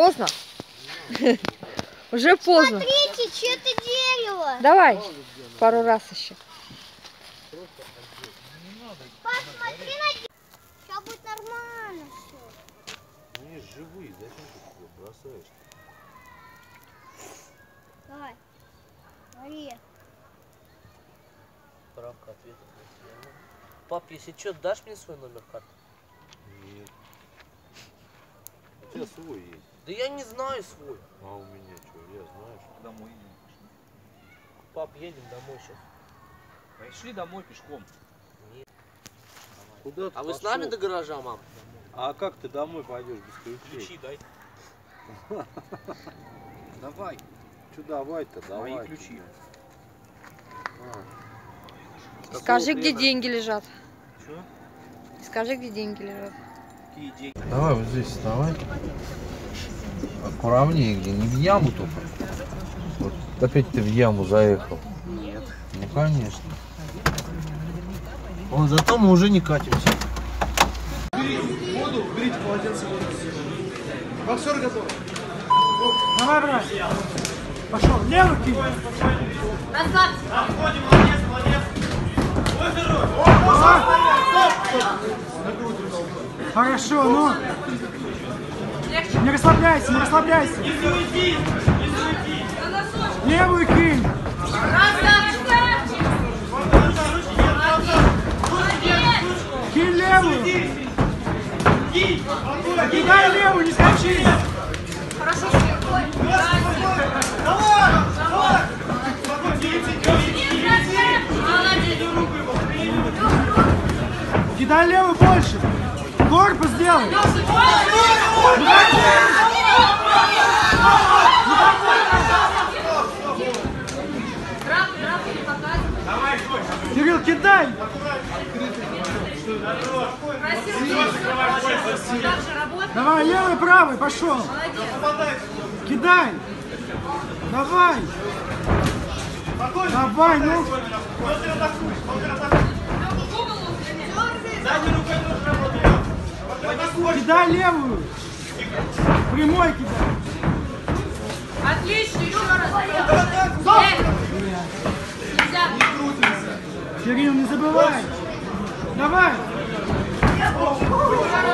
Поздно. Уже поздно. Смотрите, что-то дерево. Давай пару раз еще. Пап, смотри на дерево. Сейчас будет нормально все. Они же живые, зачем ты их бросаешь? Давай. Смотри. Справка ответа. Пап, если что, дашь мне свой номер карты? Нет. У тебя свой есть. Да я не знаю свой. А у меня что? Я знаю, что. Домой. Пап, едем домой сейчас. Пошли домой пешком. Куда ты А вы с нами до гаража, мам? А как ты домой пойдешь без ключей? дай. Давай, Что давай-то? Давай. мои ключи. А. Скажи, где деньги лежат. Что? Скажи, где деньги лежат. Давай вот здесь вставай. Аккуратнее где, не в яму только. Вот опять ты в яму заехал. Нет. Ну конечно. О, зато мы уже не катимся. Давай, брат. Пошел, левый кинь. Хорошо, ну. Не расслабляйся, не расслабляйся. Левую кинь. Кинь левую. Кидай левую, не скачи. Кидай левую больше. Корпус сделай. Кирилл, кидай. Давай, левый, правый, пошел. Кидай. Давай. Давай, ну. Кидай левую. Прямой кидай. Отлично, Юра! Нельзя! Кирилл, не забывай. Давай. Хорошо!